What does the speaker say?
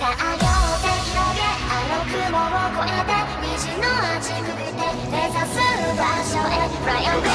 さあ両手広げあの雲を越えて虹の味くぐって目指す場所へ。Fly on